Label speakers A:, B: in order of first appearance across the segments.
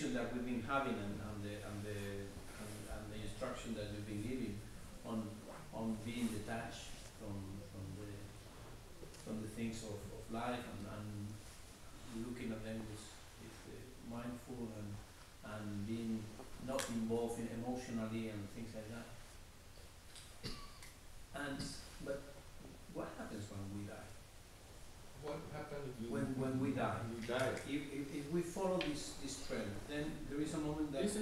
A: conversation that we've been having and, and the and the and, and the instruction that you've been giving on on being detached from from the from the things of, of life and, and looking at them with, with uh, mindful and and being not involved in emotionally and things like that. And but what happens when we die?
B: What happens
A: When when we die?
B: You die.
A: If, if, if we follow this, this trend, then there is a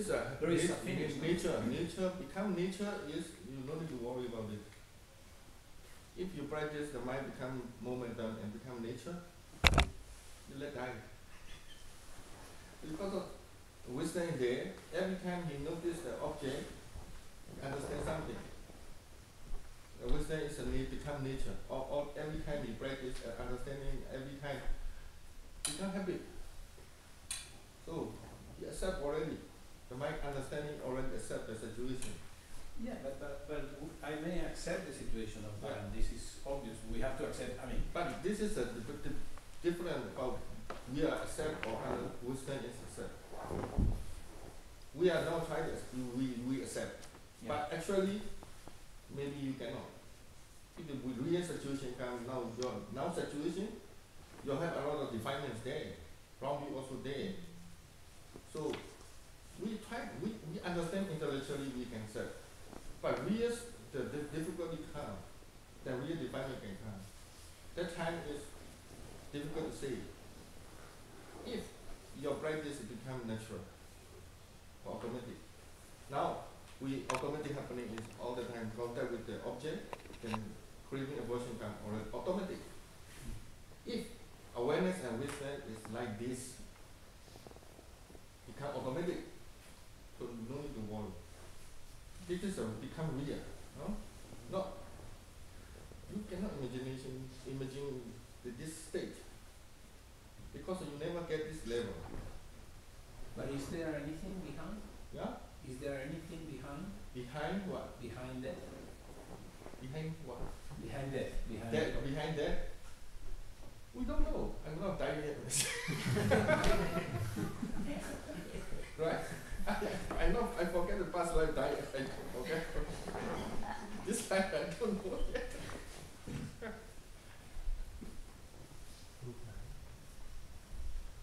A: moment that
B: This is a
A: there is a
B: nat-
A: finish,
B: nature. Nature become nature is you don't need to worry about it. If you practice the mind become momentum and become nature, you let die. Because of wisdom is there, every time he notice the object, he understand something. The wisdom is a need become nature. Or, or every time he practice uh, understanding, every time become habit. So he accept already. The mind understanding already accept the situation.
A: Yeah, but, but, but I may accept the situation of
B: Yeah.
A: that, this is obvious, we have to accept, I mean,
B: But this is a di- di- different about we are accept or wisdom is accept. We are now trying to we we accept.
A: yeah.
B: But actually maybe you cannot. If the real situation come now your now situation you have a lot of defilements there. You also there. So we try we, we understand intellectually we can accept. But real the, the difficulty come, the real development can come. That time is difficult to say. If your practice become natural or automatic. Now we automatic happening is all the time contact with the object then craving aversion come already automatic. If awareness and wisdom is like this become automatic so no need to worry. This is become real, no? Not you cannot imagination imagine the, this state because you never get this level.
A: But is there anything behind?
B: Yeah?
A: Is there anything behind,
B: Behind what?
A: behind that,
B: Behind what?
A: behind that, behind
B: That
A: that?
B: behind that? We don't know. I'm not dying yet. right? I, know I forget the past life diet. I okay. this life I don't know yet.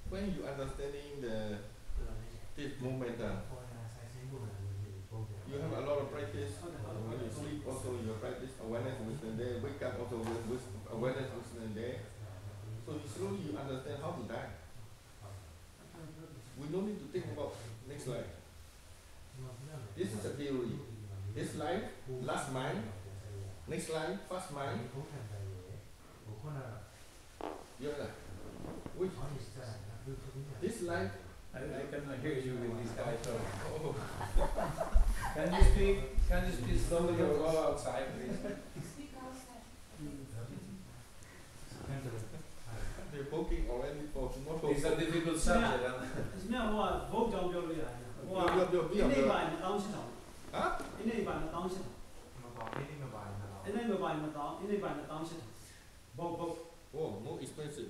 B: when you understanding the this momentum, uh, you have a lot of practice. When you sleep also you practice awareness wisdom there, wake up also with, with awareness wisdom there. So you slowly you understand how to die. We don't need to think about next life. This is a theory. This life, last mind, next life, first mind, yeah. Which this life
A: I, I cannot hear you with this guy So.
B: oh,
A: Can you speak, can you speak slowly or go outside, please?
B: they're booking already for tomorrow.
A: It's a difficult subject,
C: 哇！要
B: 要
C: 必要。呢個係咪黨系
B: 統？啊？
C: 呢個係咪黨系統？唔講呢啲咪話唔黨。呢個話唔黨，呢個話唔黨系統。Both both.
B: Oh, more expensive.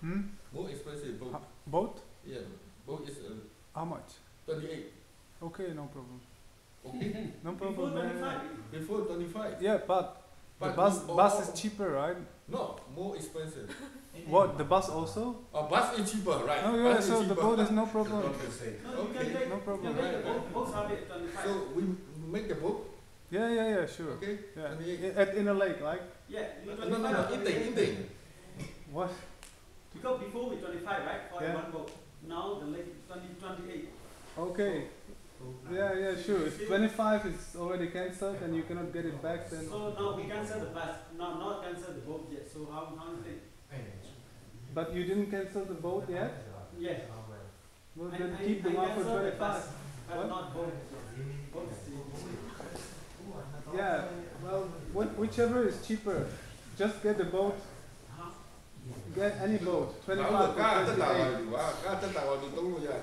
D: Hmm.
B: More expensive
D: both. Both?
B: Yeah, both is. Uh,
D: How much?
B: Thirty-eight.
D: Okay, no problem.
B: Okay.
D: no problem. Before
C: eh. twenty-five.
B: Before twenty-five.
D: Yeah, but
B: but
D: the bus
B: you-
D: bus
B: oh,
D: is cheaper, right?
B: No, more expensive.
D: What? The bus also?
B: Oh, bus is cheaper, right?
D: Oh yeah,
B: Bus
D: so the boat is no problem.
C: No, you
B: Okay,
C: can make,
D: no problem.
C: can make the boat, both have it
B: So we make the book,
D: Yeah, yeah, yeah, sure.
B: okay?
D: Yeah,
B: And
D: at in a lake, like
C: yeah, you
B: No, no, no, no,
C: 25.
B: intake, intake.
D: what?
C: Because before we 25, right? For
D: Yeah.
C: one boat. Now the lake 20, 28.
D: Okay. Yeah, yeah, sure. If 25 is already cancelled and you cannot get it back, then.
C: So now we cancel the bus, now not cancel the boat yet. So how how you think?
D: But you didn't cancel the boat yet.
C: Yes.
D: Well, then
C: I-
D: keep the
C: I
D: one for 25.
C: bus, But
D: What?
C: not boat. Boat.
D: Yeah. Well, what, whichever is cheaper, just get the boat. Get any boat. 25 or
B: được ca tất cả
D: 28.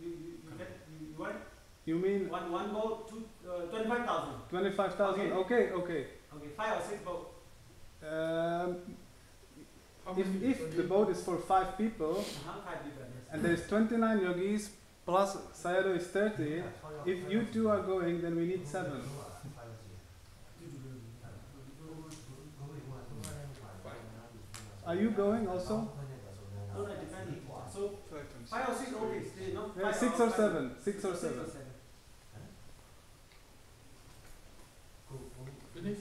D: You,
C: want?
D: You mean?
C: One, one boat, two, uh, 25,000.
D: 25,000,
C: okay.
D: okay, okay.
C: Okay, five or six boat.
D: Um, if, if the boat is for five people,
C: uh -huh, five people yes.
D: and there's 29 yogis plus Sayadaw is 30, if you two are going, then we need seven. Are you going also?
C: No, no, depending. So five or six always. No,
D: yeah, six uh,
C: or
D: seven. Six or seven.
C: Good.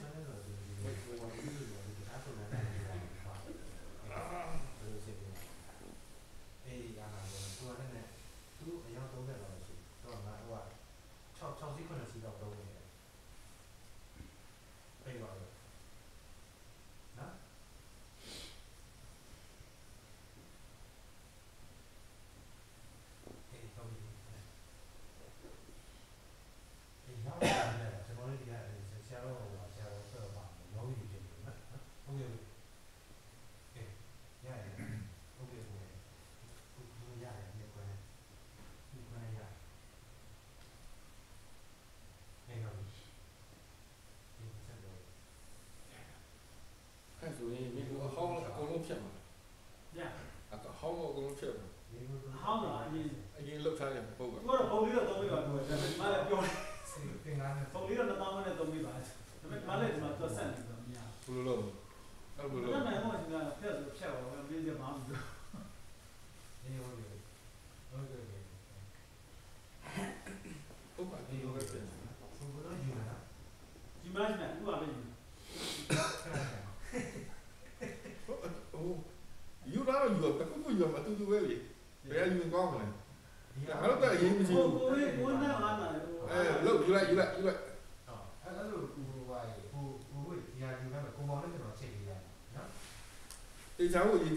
C: 财务已经。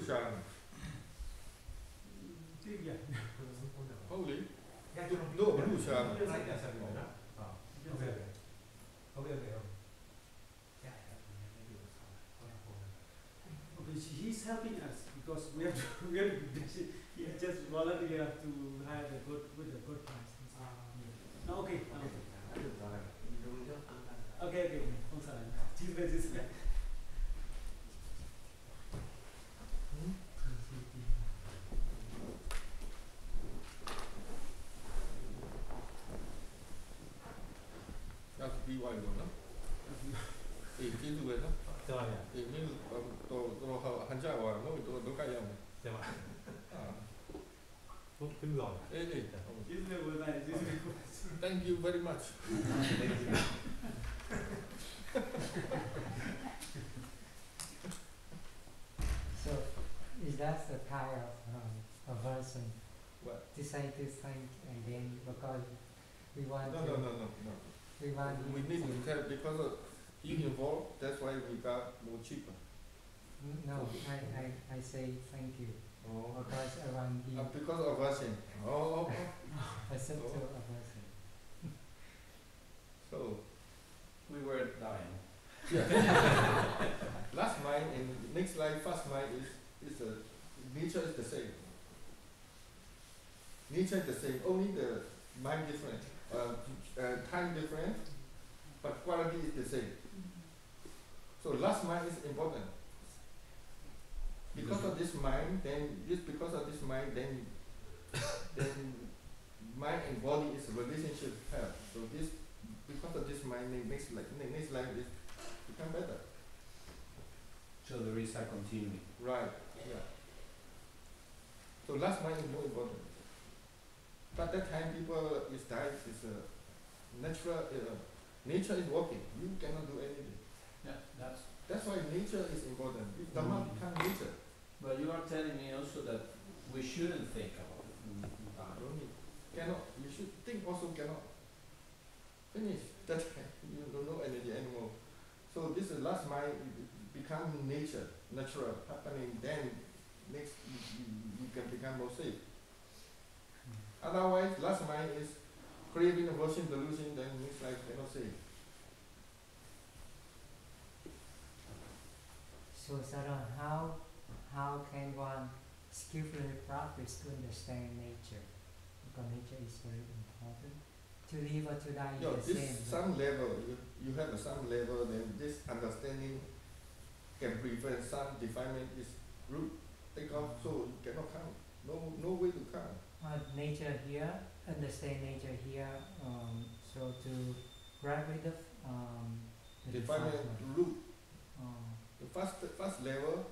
C: dušan. Pauli? 기관이거나 이
B: 기도에서 대만이 야. 이기도
E: 또 한
B: 자와 뭐또 녹아야 뭐. 대 만. 아. 또 필
E: 요하
B: 네.
E: 예, 예. 이
B: 제 뭐
C: 다 이 제.
B: Thank you very much.
F: so, is that the power of um, aversion?
B: What?
F: Decide to think and then because we want
B: no,
F: to.
B: No, no, no, no.
F: We
B: need to tell because of you involved that's why we got more cheaper.
F: Hmm, no I, I, I say thank you.
B: Oh.
F: Because I want
B: uh, because of Russian eh? oh, oh okay.
F: person to
B: oh.
F: aversion. Eh?
B: so
A: We were dying.
B: yeah. Last mind and next life first mind is is a nature is the same. Nature is the same only the mind different Uh, uh, time different but quality is the same so last mind is important because of this mind then just because of this mind then then mind and body is a relationship pair so this because of this mind life ne- next life is become better
A: So there is a continuing.
B: Right, yeah. So last mind is more important. But that time people is died is a natural uh, nature is working. You cannot do anything.
A: Yeah, that's.
B: That's why nature is important. If Dhamma
A: Mm.
B: become nature,
A: But you are telling me also that we shouldn't think about it. in- in
B: don't need, cannot. You should think also cannot. Finish. That you don't know energy anymore. So this is last mind become nature, natural happening. Then next you, you, you can become more safe. Otherwise, last mind is craving, aversion, delusion, then next life cannot save.
F: So Sarah, how how can one skillfully practice to understand nature? Because nature is very important. To live or to die
B: Yeah,
F: is the
B: this
F: same.
B: some level, you, you have a some level, then this understanding can prevent some defilement is root. Take off, so you cannot count. No, no way to count.
F: Uh, nature here, understand nature here, um, so to grab rid of um, the
B: Defilement
F: defilement.
B: root.
F: Um,
B: The first, first level,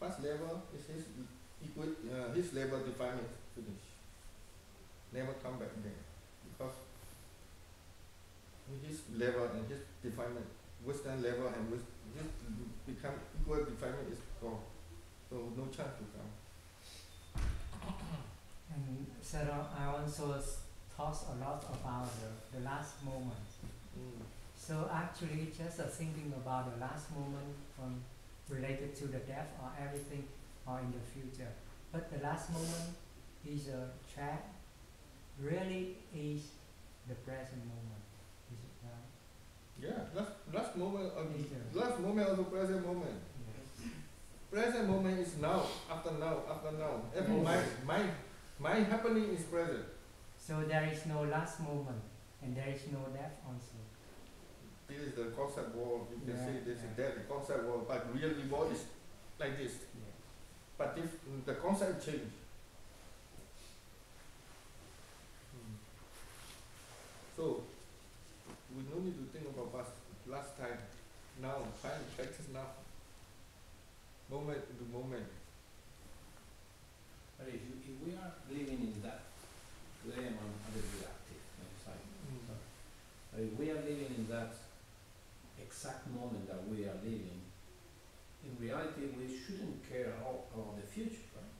B: first level is his equal, uh, his level defilement finish. Never come back again because his level and his definement, Western level and with his become equal definement is gone. So no chance to come.
F: And Sarah, I also s- thought a lot about the, the last moment.
B: Mm.
F: So actually, just uh, thinking about the last moment from related to the death or everything or in the future. But the last moment is a track really is the present moment. Is it right?
B: Yeah, last last moment of
F: the-
B: last moment of the present moment.
F: Yes.
B: Present moment is now, after now, after now. Every
F: Yes.
B: mind, mind happening is present.
F: So there is no last moment and there is no death also.
B: This is the concept world. You can
F: Yeah,
B: say this is
F: yeah.
B: that the concept world, but really world is like this.
F: Yes.
B: But if the concept change. Hmm. So we no need to think about past last time. Now, and practice now. Moment to moment.
A: But if, you, if we are living in that, today I'm a bit active, next time. But if we are living in that exact moment that we are living, in reality, we shouldn't care all about the future, right?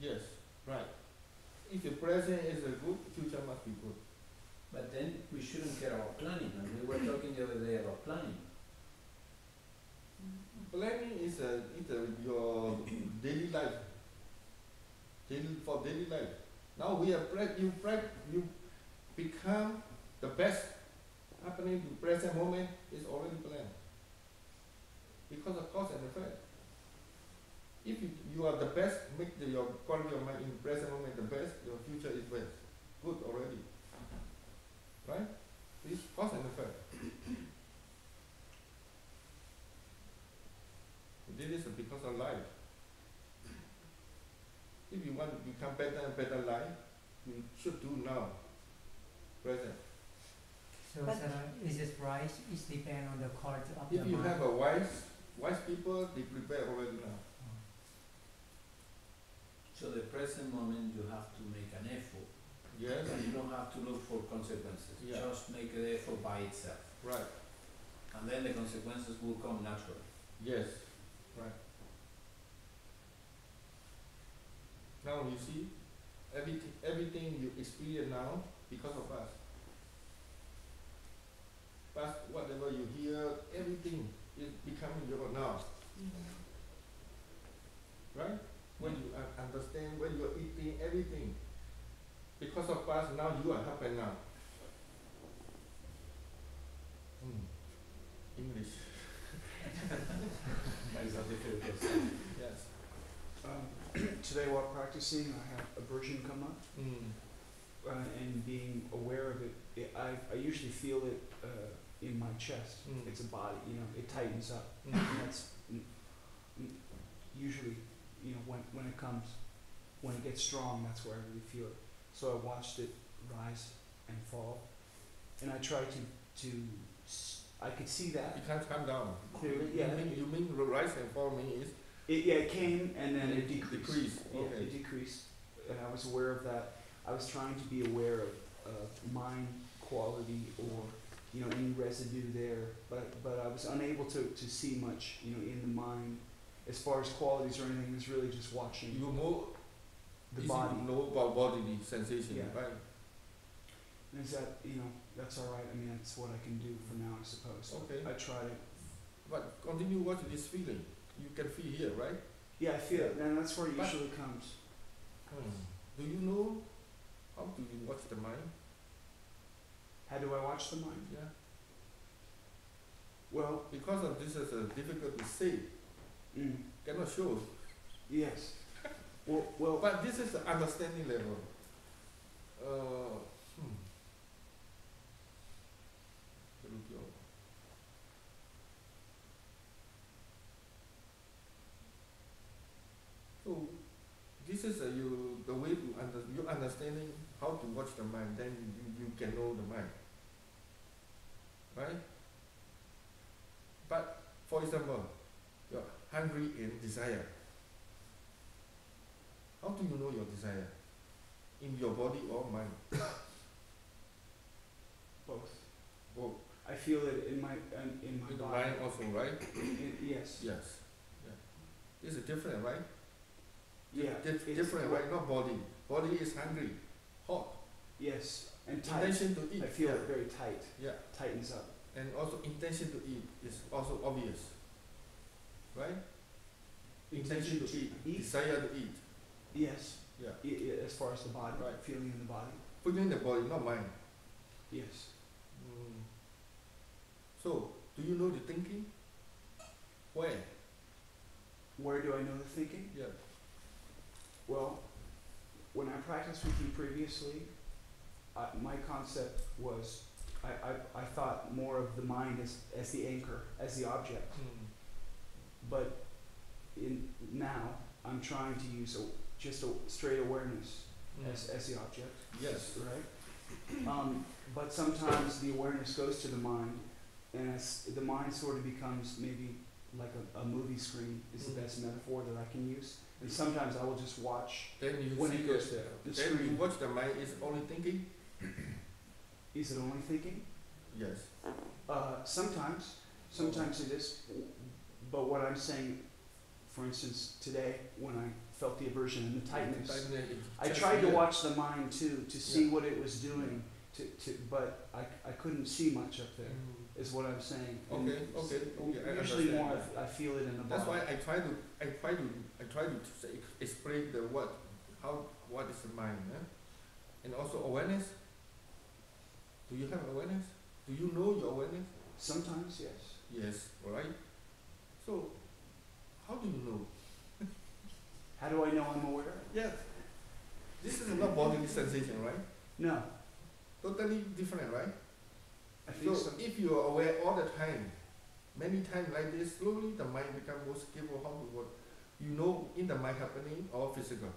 B: Yes, right. If the present is a good, future must be good.
A: But then we shouldn't care about planning, and we were talking the other day about planning.
B: Planning is a, is a your daily life. For daily life. Now we are you you become the best happening to present moment is already planned. Because of cause and effect. If you, you are the best, make the, your quality of mind in present moment the best, your future is best. Good already. Right? This cause and effect. This is because of life. If you want to become better and better life, you should do now. Present.
F: So
G: But-
F: Sarah, is it right? It depends on the quality of
B: If
F: the
B: you
F: mind.
B: have a wise Wise people, they prepare already now.
A: So the present moment you have to make an effort.
B: Yes,
A: And you don't have to look for consequences.
B: Yeah.
A: Just make the effort by itself.
B: right,
A: And then the consequences will come naturally.
B: yes, right. Now you see, everything, everything you experience now because of us. But whatever you hear, everything is becoming your now. Right? When you un- understand, when you're eating, everything. Because of us, now you are happy now. Hmm. English.
A: That is a difficult
B: Yes.
G: Um, today while practicing, I have aversion come up,
B: Mm.
G: uh, and being aware of it, it I, I usually feel it uh, in my chest.
B: Mm.
G: It's a body, you know, it tightens up.
B: Mm.
G: And that's mm, mm, usually, you know, when, when it comes, when it gets strong, that's where I really feel it. So I watched it rise and fall, and I tried to, to s- I could see that
B: You can't calm down.
G: clearly.
B: You mean, you mean rise and fall mean is
G: It, yeah, it came and then it decreased.
B: decrease,
G: Yeah,
B: okay.
G: it decreased, and I was aware of that. I was trying to be aware of, of mind quality or, you know, any residue there, but, but I was unable to, to see much, you know, in the mind. As far as qualities or anything, it was really just watching
B: you know
G: the body.
B: to know about bodily sensation,
G: Yeah.
B: right?
G: And is that, you know, that's all right. I mean, that's what I can do for now, I suppose.
B: Okay.
G: I try it.
B: But continue watch this feeling. You can feel here, right?
G: Yeah, I feel it, and that's where it
B: But-
G: usually comes.
B: Hmm. Do you know how do you watch the mind?
G: How do I watch the mind?
B: Yeah.
G: Well,
B: Because of this is uh, difficult to say,
G: mm,
B: cannot show.
G: yes. Well, well,
B: But this is the understanding level. Uh, hmm. Look your- So this is a you the way to under you understanding how to watch the mind, then you, you can know the mind. Right? But for example, you're hungry and desire. How do you know your desire? In your body or mind?
G: both.
B: Both.
G: I feel it in my in, in my
B: In
G: body.
B: mind also, right?
G: In- yes.
B: Yes. Yeah. This is different, right?
G: Yeah.
B: Dif- different, right? Not body. Body is hungry, hot.
G: Yes. And tight.
B: Intention to eat.
G: I feel
B: yeah.
G: very tight.
B: Yeah.
G: Tightens up.
B: And also intention to eat is also obvious. Right? Intention to eat.
G: Eat.
B: Desire to eat.
G: Yes.
B: Yeah.
G: I, as far as the body.
B: Right.
G: Feeling in the body.
B: Feeling in the body, not mind.
G: Yes.
B: Mm. So, do you know the thinking? Where?
G: Where do I know the thinking?
B: Yeah.
G: Well, when I practiced with you previously, I, my concept was I, I, I thought more of the mind as, as the anchor, as the object.
B: Mm.
G: But in now, I'm trying to use a, just a straight awareness
B: Mm.
G: as, as the object,
B: Yes.
G: right? Um, but sometimes the awareness goes to the mind, and as the mind sort of becomes maybe like a, a movie screen is
B: Mm.
G: the best metaphor that I can use. And sometimes I will just watch.
B: Then you
G: When
B: see
G: it goes
B: the,
G: there, the
B: then you
G: screen.
B: watch the mind is only thinking.
G: Is it only thinking?
B: Yes.
G: Uh, sometimes, sometimes it is. But what I'm saying, for instance, today when I felt the aversion and the tightness,
B: Tightness,
G: I tried to watch the mind too to see
B: Yeah.
G: what it was doing. To, to, but I, I couldn't see much up there.
B: Mm.
G: Is what I'm saying. And
B: Okay, okay, okay, I
G: Usually
B: understand
G: more, I,
B: that.
G: f- I feel it in the body.
B: That's why I try to, I try to, I try to say, explain the what, how, what is the mind, yeah? And also awareness. Do you have awareness? Do you know your awareness?
G: Sometimes, yes.
B: Yes, alright. So, how do you know?
G: How do I know I'm aware?
B: Yes. This is not bodily sensation, right?
G: No,
B: Totally different, right?
G: I think
B: So
G: so.
B: if you are aware all the time, many times like this, slowly the mind become more skillful how to work. You know in the mind happening or physical.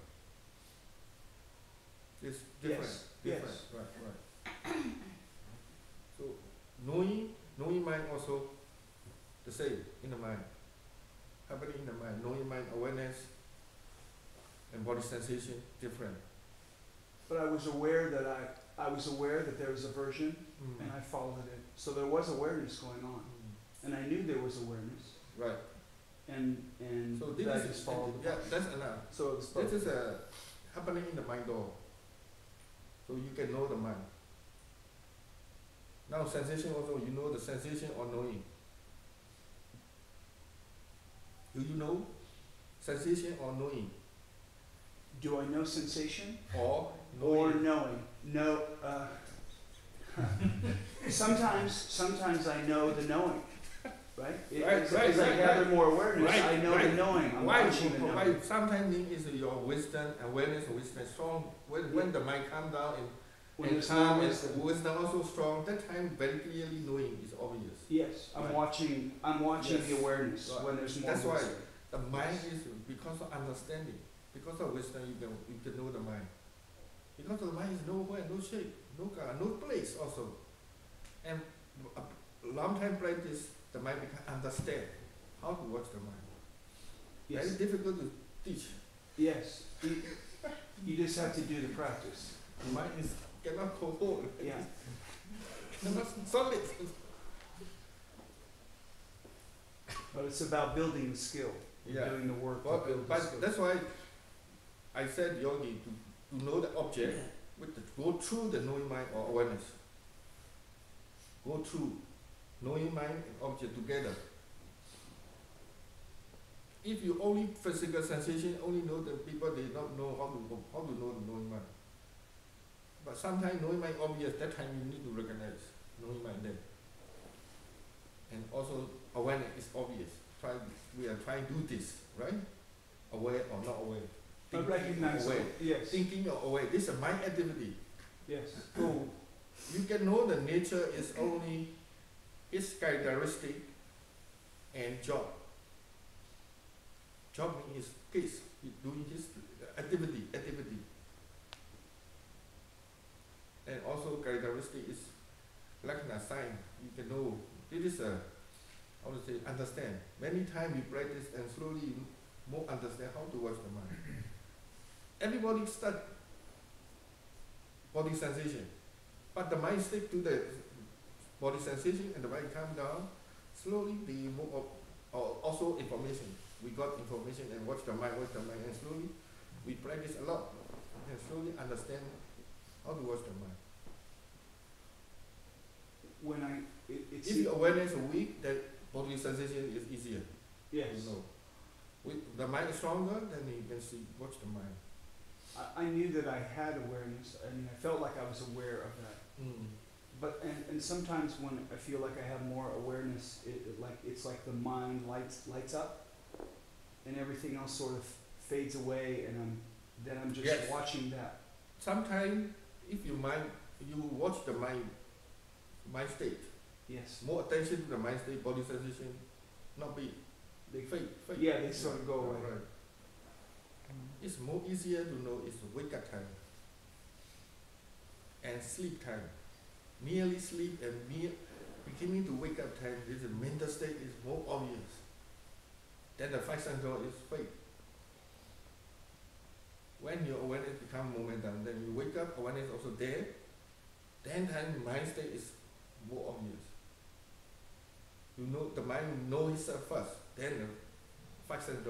B: It's different.
G: Yes,
B: Different.
G: yes.
B: Right, right. so knowing knowing mind also the same in the mind. happening in the mind, knowing mind awareness and body sensation different.
G: But I was aware that I, I was aware that there was aversion
B: Mm.
G: and I followed it. So there was awareness going on.
B: Mm.
G: And I knew there was awareness.
B: Right.
G: And, and
B: So
G: that
B: this
G: just
B: is
G: followed the
B: yeah, that's enough.
G: So it was
B: This is uh, happening in the mind door. So you can know the mind. Now sensation also, you know the sensation or knowing. Do you know sensation or knowing?
G: Do I know sensation?
B: Or knowing.
G: Or
B: knowing?
G: No, uh, sometimes, sometimes I know the knowing, right? It-
B: Right,
G: as,
B: right,
G: as I
B: right,
G: gather
B: right.
G: more awareness,
B: Right,
G: I know the knowing. I'm
B: why,
G: watching the knowing.
B: sometimes it is your wisdom, awareness, wisdom strong. When, when the mind calm down and,
G: When
B: and calm and
G: wisdom.
B: wisdom also strong, that time very clearly knowing is obvious.
G: Yes, I'm
B: Right.
G: watching. I'm watching the awareness
B: Right.
G: when there's more
B: That's why. The mind is because of understanding, because of wisdom you can you can know the mind. Because the mind is nowhere, no shape, no car, no place also. And a long time practice, the mind become understand how to watch the mind.
G: Yes.
B: Very difficult to teach.
G: Yes. You, you just have to do the practice.
B: The mind is cannot go hold.
G: Yeah.
B: Cannot solid.
G: But it's about building the skill.
B: Yeah.
G: Doing the work
B: But,
G: the
B: that's why I said yogi to, to know the object, with the, go through the knowing mind or awareness. Go through knowing mind and object together. If you only physical sensation, only know the people they not know how to how to know the knowing mind. But sometimes knowing mind obvious, that time you need to recognize knowing mind then. And also awareness is obvious. Try we are trying to do this, right? Aware or not aware.
G: I
B: Thinking
G: recognize it. Yes.
B: Thinking aware. This is a mind activity.
G: Yes.
B: So you can know the nature is only its characteristic and job. Job means his case, doing his activity, activity. And also characteristic is like a sign, you can know, this is a I how to say, understand. Many times you practice and slowly you more understand how to watch the mind. Everybody start body sensation. But the mind stick to the body sensation and the mind calm down. Slowly the move up, or also information. We got information and watch the mind, watch the mind, and slowly we practice a lot and slowly understand how to watch the mind.
G: When I, it, it's
B: If your awareness is weak, then body sensation is easier.
G: yes.
B: You know. With the mind is stronger, then you can see watch the mind.
G: I, I knew that I had awareness. I mean, I felt like I was aware of that. Hmm. But and, and sometimes when I feel like I have more awareness, it, it like it's like the mind lights lights up, and everything else sort of fades away, and I'm then I'm just
B: Yes.
G: watching that.
B: Sometimes if you mind you watch the mind mind state.
G: Yes.
B: More attention to the mind state, body sensation, not be
G: They
B: fade, fade.
G: yeah they sort of go away.
B: Right. It's more easier to know it's wake up time and sleep time. Merely sleep and mere beginning to wake up time, this is mental state is more obvious. Then the five sense is fake. When your awareness become momentum, then you wake up, awareness also there, then time mind state is more obvious. You know the mind know itself first, then the five sense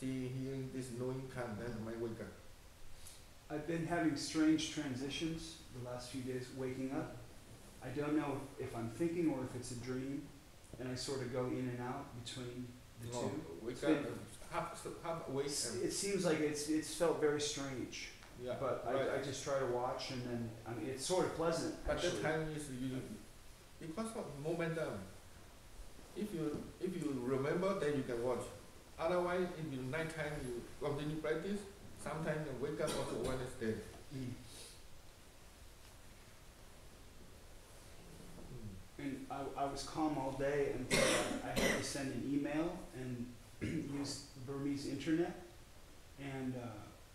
B: see, hearing, this knowing come, then the mind wake up.
G: I've been having strange transitions the last few days, waking up. I don't know if, if I'm thinking or if it's a dream, and I sort of go in and out between the
B: No,
G: two.
B: wake up,
G: been-
B: half, half awake
G: It's,
B: and,
G: it seems like it's it's felt very strange,
B: yeah,
G: but
B: right.
G: I, I just try to watch, and then I mean it's sort of pleasant
B: But
G: actually.
B: that time is you, because of momentum. If you, if you remember, then you can watch. Otherwise, if you nighttime, you continue practice, sometimes you wake up also awareness there.
G: Mm. And I, I was calm all day until I, I had to send an email and use Burmese internet, and uh,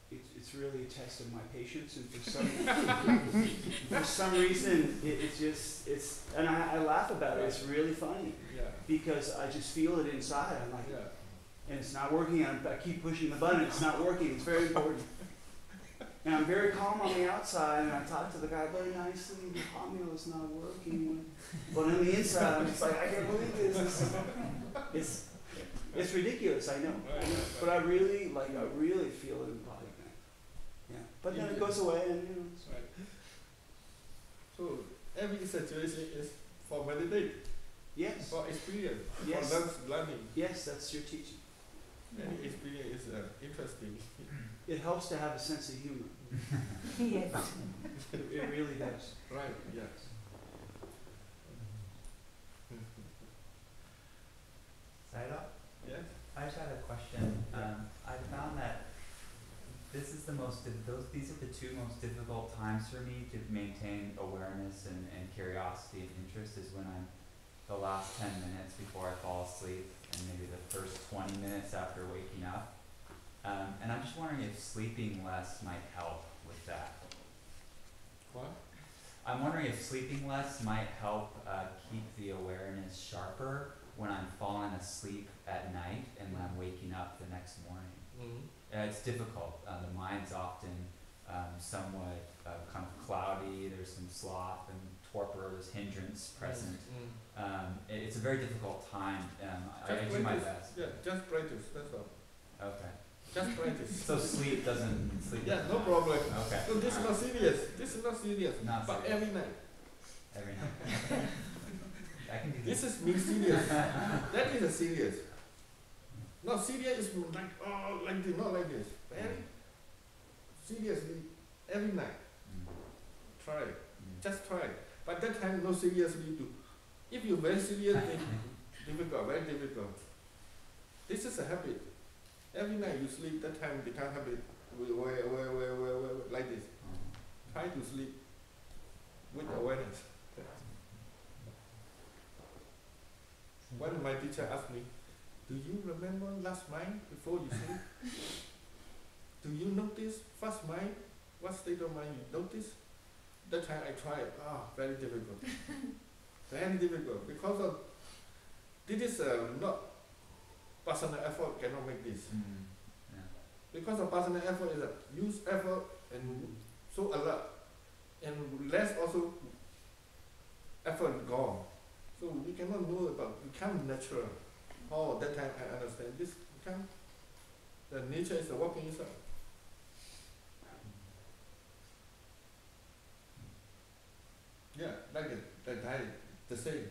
G: it's, it's really a test of my patience, and for some for some reason, it, it's just it's, and I, I laugh about it. It's really funny
B: Yeah,
G: because I just feel it inside. I'm like,
B: yeah.
G: And it's not working. And I keep pushing the button. It's not working. It's very important. And I'm very calm on the outside, and I talk to the guy very nicely. The formula's not working, but on the inside, I'm just like, I can't believe this. It's it's, it's ridiculous. I know, I know. But I really like. I really feel it in the body. Yeah. But then it goes away, and you know. It's,
B: Right. So every situation is for meditate,
G: yes.
B: for experience,
G: Yes.
B: for learning.
G: Yes, that's your teaching.
B: Any experience is uh, interesting.
G: It helps to have a sense of humor.
F: yes.
G: It, it really does.
B: Right, yes.
H: Sayadaw,
B: Yes?
H: I just had a question. Um, I found that this is the most, those, these are the two most difficult times for me to maintain awareness and, and curiosity and interest is when I'm the last ten minutes before I fall asleep and maybe the first twenty minutes after waking up. Um, and I'm just wondering if sleeping less might help with that.
B: What?
H: I'm wondering if sleeping less might help uh, keep the awareness sharper when I'm falling asleep at night and when I'm waking up the next morning.
B: Mm-hmm.
H: Uh, it's difficult. Uh, the mind's often um, somewhat uh, kind of cloudy. There's some sloth and torpor. There's hindrance present.
B: Mm.
H: Um, it, it's a very difficult time. Um, I, I do my best.
B: Yeah, just practice, that's all.
H: Okay.
B: Just practice.
H: So sleep doesn't sleep.
B: Yeah, no problem.
H: Okay.
B: So this is not serious. This is not serious.
H: Not
B: But
H: serious.
B: every night.
H: Every night. I can do
B: This
H: this.
B: is mean serious. that is a serious. Not serious is like oh like this, not like this. Very seriously every night.
H: Mm,
B: Try.
H: mm.
B: Just try. But that time no seriously do. If you very serious difficult, very difficult. This is a habit. Every night you sleep, that time become habit. Wait, wait, wait, wait, wait, wait, like this. Try to sleep with awareness. When my teacher asked me, do you remember last night before you sleep? do you notice first mind? What state of mind you notice? That time I tried. Ah, very difficult. very difficult because of this is uh, not personal effort cannot make this.
H: Mm. Yeah.
B: Because of personal effort is a use effort and so a lot and less also effort gone. So we cannot know about become natural. Oh that time I understand this become the nature is a walking inside. Yeah, like the, the time the same.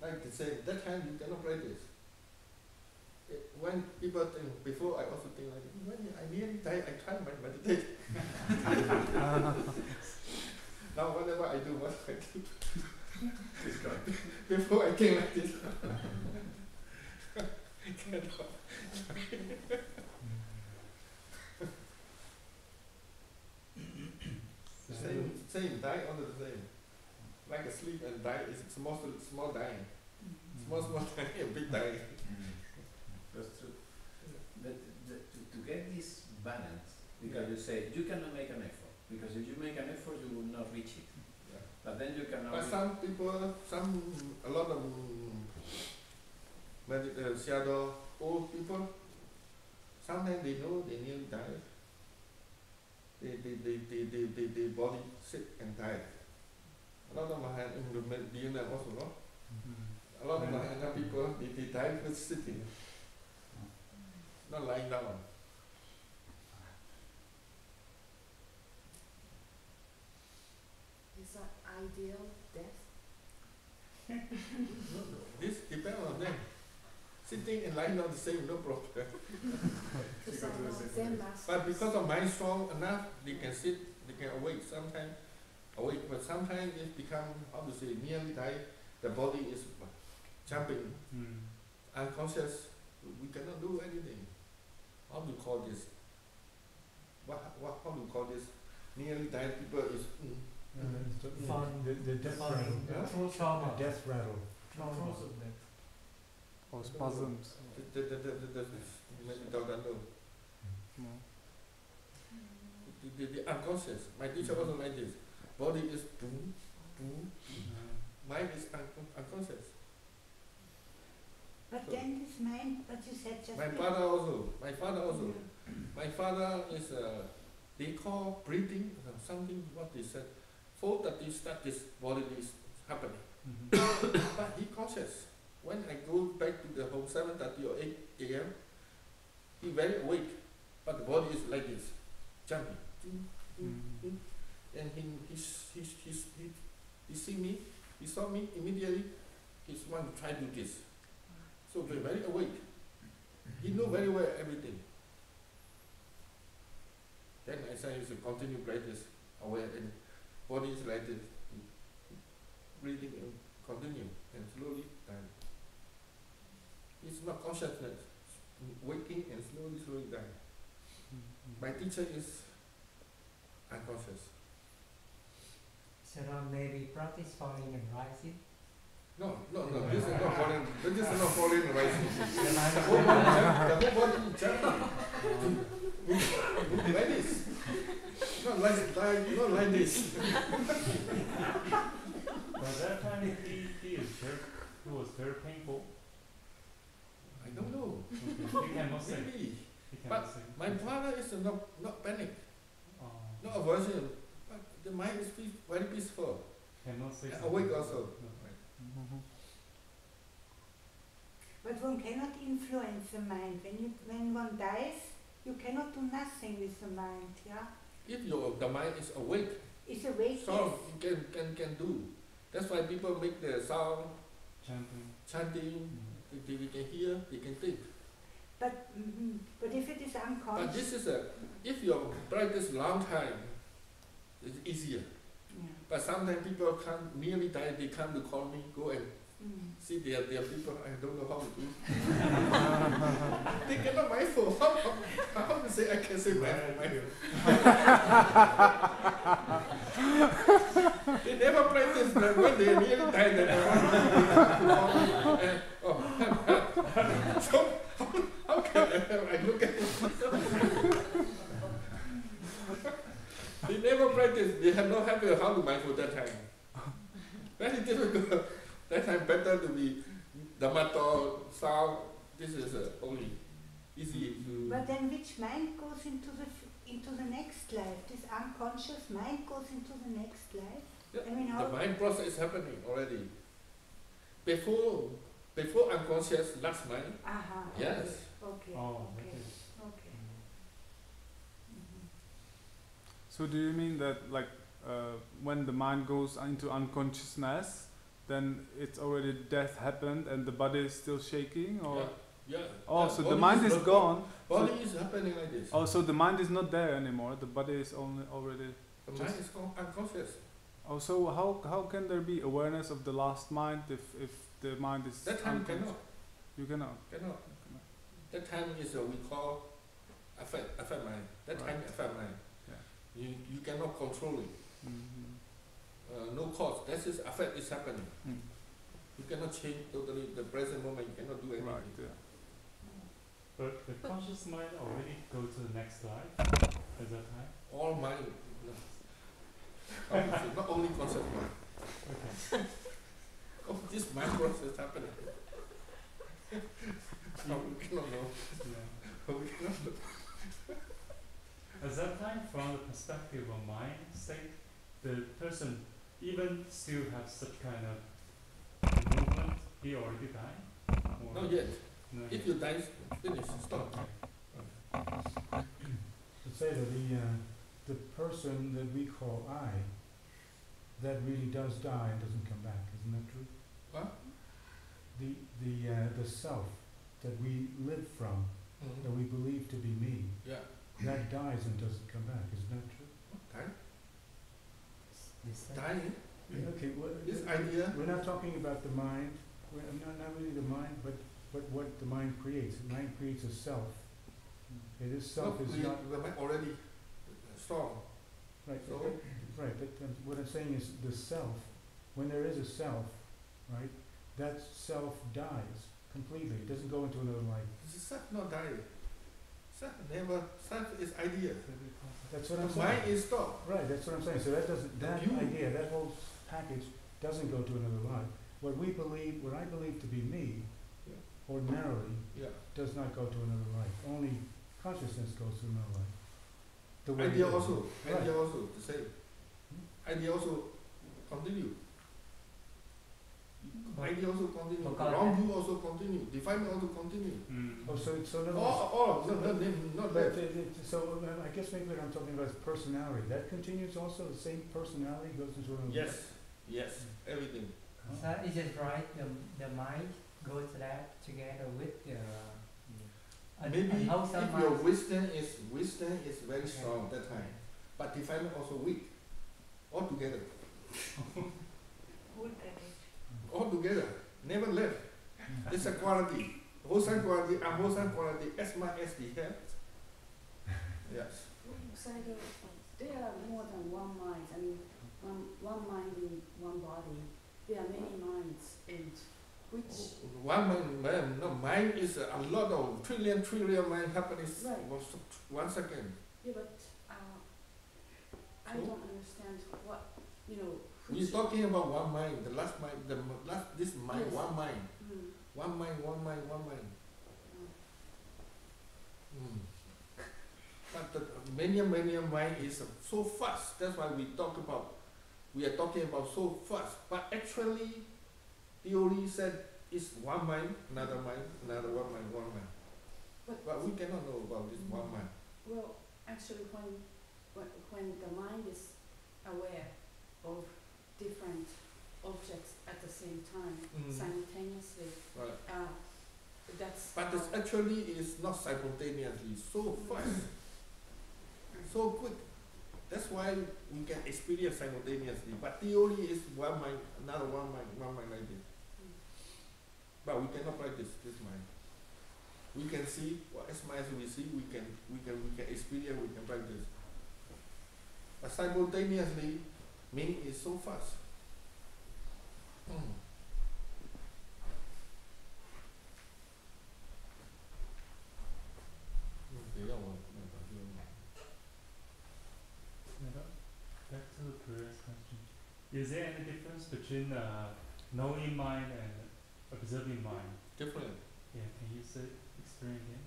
B: Like the same that time you cannot practice. It, when people think before I also think like when I nearly die I try to meditate. now whatever I do, what I do. before I think like this. Cannot. Same, same, die under the same. Like a sleep and die is small, small dying. Small, small dying, and big dying.
H: Mm.
A: That's true. But the, to, to get this balance, because you say you cannot make an effort, because if you make an effort, you will not reach it.
B: Yeah.
A: But then you cannot.
B: But some people, some, a lot of med- uh, shadow old people, sometimes they know they need die. They, they, they, they, they, they, they body sick and die. A lot of my in the med- Vietnam also, no? A lot of my mm-hmm. people, they, they die just sitting, not lying down.
I: Is that ideal death?
B: No, no, this depends on them. Sitting and lying down the same, no problem.
I: Because I know Zen masters.
B: But because of mind strong enough, they can sit, they can awake sometimes, awake, but sometimes it become, how to say, nearly die, the body is jumping, unconscious, we cannot do anything. How do you call this? What, what, how do you call this? Nearly died people is, mm,
E: Fun, the, the death rattle.
B: Huh?
F: Trauma.
E: The death rattle.
F: Trauma.
D: Or spasms.
B: the, the, the, the, the, the, maybe mm. don't know.
D: No.
B: the, the unconscious. Ah, my teacher mm-hmm. also like this. Body is boom, boom. Mm-hmm. Mind is un- unconscious.
J: But then this mind, what you said just
B: My
J: now-
B: father also. My father also.
J: Yeah.
B: My father is uh, they call breathing uh, something what they said. Four thirty start this body is happening. Mm-hmm. but he conscious. When I go back to the home seven thirty or eight AM, he very awake, but the body is like this, jumping. And he he's, he's, he's, he he see me, he saw me immediately, he's want to try to do this. So they're very awake. He know very well everything. Then I say you should continue practice aware and body is like this. Breathing and continue and slowly die. It's not consciousness. Waking and slowly, slowly die. Mm-hmm. My teacher is unconscious.
F: So now maybe practice falling and rising.
B: No, no, no, this is not falling, this is not falling and rising. The whole body, the whole body is jumping. like this. Not like, like, not like this.
K: But that time he, he is very, it was very painful.
B: I don't know.
K: Okay. He cannot say.
B: Maybe.
K: He cannot
B: But
K: say.
B: my father is not, not panic,
K: Oh,
B: not aversion, but the mind is peace, very peaceful.
K: cannot say.
B: And
K: something.
B: awake also.
K: No.
J: But one cannot influence the mind. When you when one dies, you cannot do nothing with the mind. Yeah,
B: If your, the mind is awake,
J: it's awake.
B: sound you can, can, can do. That's why people make the sound,
K: Chanting.
B: chanting,
K: Mm.
B: they, they can hear, they can think.
J: But mhm. but if it is unconscious.
B: But this is a, if you practice long time, it's easier.
J: yeah.
B: But sometimes people come nearly die, they come to call me, go and
J: Mm.
B: see their, their people, I don't know how to do. they cannot mindful. How, how, how to say I can say mindful, mindful. they never practice but when they nearly die, they call So, can I look at They never practice, they have no habit of how to mindful that time. Very difficult. That time better to be Dhammato, sound, this is uh, only easy to.
J: But then which mind goes into the into the next life? This unconscious mind goes into the next life.
B: Yeah,
J: I mean,
B: the mind process is happening already. Before, before unconscious last mind,
J: Aha.
B: yes.
J: Okay.
K: Oh,
J: okay.
K: that is.
J: Okay. Mhm.
D: So do you mean that like uh, when the mind goes into unconsciousness, then it's already death happened and the body is still shaking, or
B: Yeah, yeah.
D: oh,
B: yeah,
D: so the mind is
B: not-
D: gone.
B: Body is happening like this.
D: Oh, so the mind is not there anymore. The body is only already.
B: The mind is unconscious.
D: Oh, so how how can there be awareness of the last mind if if the mind is
B: That time
D: unconscious?
B: cannot,
D: You cannot.
B: cannot. That time is uh, we call affect, affect mind. That time affect mind.
D: Yeah.
B: You, you cannot control it.
D: Mm-hmm.
B: Uh, no cause. That is affect is happening.
D: Mm.
B: You cannot change totally the present moment. You cannot do anything.
D: Right. Yeah.
K: But the conscious mind already go to the next life at that time.
B: All mind. No. Not only conscious mind.
K: Okay.
B: Oh, this mind process happening. no, we cannot know.
K: Yeah.
B: We cannot know.
K: At that time, from the perspective of mind state, the person even still has such kind of movement, he already died? Or
B: Not yet.
K: No,
B: If you die, finish, stop.
E: To say that the, uh, the person that we call I, that really does die and doesn't come back, isn't that true?
B: What?
E: The, the, uh, the self that we live from, that we believe to be me,
B: Yeah.
E: that dies and doesn't come back, isn't that true?
B: Die?
F: This uh,
B: Dying?
E: Okay, well,
B: This idea?
E: we're not talking about the mind, we're not, not really the mind, but, but what the mind creates. The mind creates a self. Okay, this self
B: No,
E: is
B: we,
E: not
B: the mind already uh, strong.
E: Right,
B: So-
E: but- right, but um, what I'm saying is the self, when there is a self, right, that self dies completely, it doesn't go into another life.
B: This is self not die. Self never self is idea.
C: That's
B: The
C: what I'm saying.
B: mind is thought.
C: Right, that's what I'm saying, so that doesn't,
B: The
C: that
B: view.
C: idea, that whole package doesn't go to another life. What we believe, what I believe to be me,
B: Yeah.
C: ordinarily,
B: Yeah.
C: does not go to another life. Only consciousness goes to another life. The way
B: Idea also,
C: Right.
B: idea also the same. Hmm? Idea also continue. Idea also continue.
F: Because-
B: Wrong view also continue. Definement also continue.
K: Mm.
C: Oh, so, so in other
B: All,
C: words,
B: all, no, no, no, not
C: but,
B: that.
C: it- it- so, uh, I guess maybe what I'm talking about is personality. That continues also, the same personality goes into another life?
B: Yes, yes, everything.
C: Huh?
F: So is it right, the, the mind goes that together with the, uh, a-
B: Maybe
F: a
B: if your wisdom is wisdom is very
F: Okay.
B: strong that time, but defilement also weak. All together,
J: Good at
B: all together, never left. It's a quality. Wholesome quality, unwholesome quality, as much as we have. Yes.
I: So there, are more than one mind, I mean, one, one mind in one body. There are many minds and which,
B: One mind, man, no, mind is a lot of trillion, trillion mind happening s-
I: Right.
B: was one second.
I: yeah, but, uh, I don't understand what, you know,
B: We're talking about one mind, the last mind, the last, this mind,
I: Yes.
B: one mind,
I: Mm,
B: one mind, one mind, one mind.
I: mm.
B: Mm. But the many, many mind is so fast. That's why we talk about, we are talking about so fast. But actually, theory said it's one mind, another mind, another one mind, one mind.
I: But,
B: But we cannot know about this one mind.
I: well, actually, when, when, when the mind is aware of different objects at the same time,
B: Mm.
I: simultaneously,
B: Right.
I: uh, that's
B: But it's actually is not simultaneously, so fast, so quick. That's why we can experience simultaneously. But theory is one mind, another one mind, one mind like this.
I: Mm.
B: But we cannot practice this mind. We can see what as much as we see, we can we can we can experience, we can practice. But simultaneously, Meaning is so fast. Mm.
K: Back to the previous question. Is there any difference between uh, knowing mind and observing mind?
B: Different.
K: Yeah, can you say, explain again?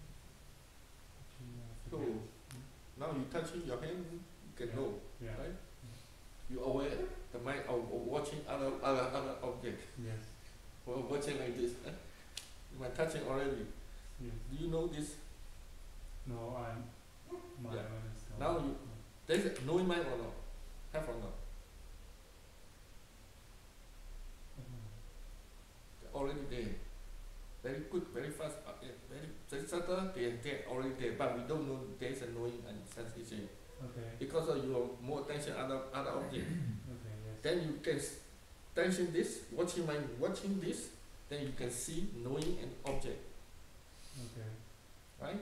K: Between, uh,
B: so,
K: hmm?
B: now you touching your hand, you can
K: yeah.
B: know,
K: yeah.
B: right? You aware the mind of, of watching other other other object.
K: Yes.
B: Or watching like this. eh? You are touching already.
K: Yes.
B: Do you know this?
K: No, I'm. My
B: Yeah.
K: mind is not.
B: Now you- There is a knowing mind or not? Have or not? Already there. Very quick, very fast, uh, eh, very, very subtle, they, they already there, but we don't know there is a knowing and sensation.
K: Okay.
B: Because of your more attention other other object.
K: Okay. Yes.
B: then you can tension this, watching mind watching this, then you can see knowing an object,
K: Okay.
B: right?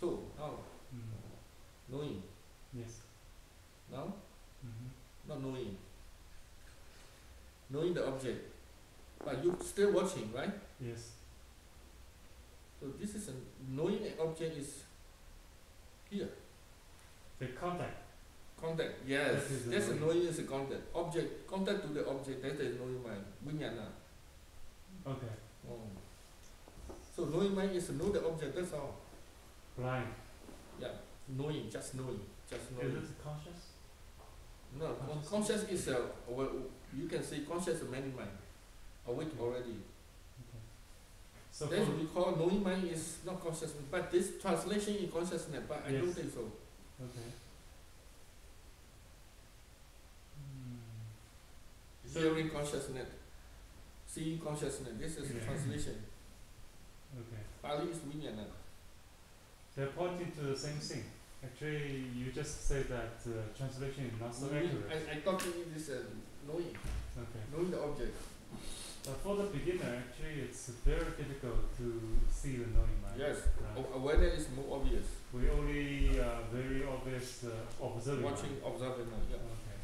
B: So now
K: Mm.
B: knowing,
K: Yes.
B: now
K: Mm-hmm.
B: not knowing. Knowing the object. But you still watching, right?
K: Yes.
B: So this is a knowing an object is here.
K: The contact.
B: Contact, yes.
K: Is
B: That's a
K: knowing.
B: is a contact. Object, contact to the object, that is knowing mind. Vijnana.
K: Okay.
B: Oh. So knowing mind is to know the object, that's all.
K: Blind.
B: Yeah. Knowing, just knowing. Just
K: Is
B: knowing.
K: it conscious?
B: No, con-
K: Consciousness?
B: conscious is a, well, you can say conscious is many mind. Awake already.
K: So
B: That's what we call knowing mind is not consciousness, but this translation is consciousness, but I don't think so.
K: okay. Mm. So-
B: Hearing consciousness, seeing consciousness, this is
K: Yeah.
B: translation.
K: Okay.
B: Pali is vijnana.
K: They're pointing to the same thing. Actually, you just said that uh, translation is not so accurate.
B: I, I talking this uh, knowing,
K: Okay.
B: knowing the object.
K: But for the beginner, actually, it's very difficult to see the knowing mind.
B: Yes.
K: Right?
B: A- Awareness is more obvious.
K: We only uh, very obvious uh, observing.
B: Watching,
K: mind.
B: observing, uh, yeah.
K: Okay.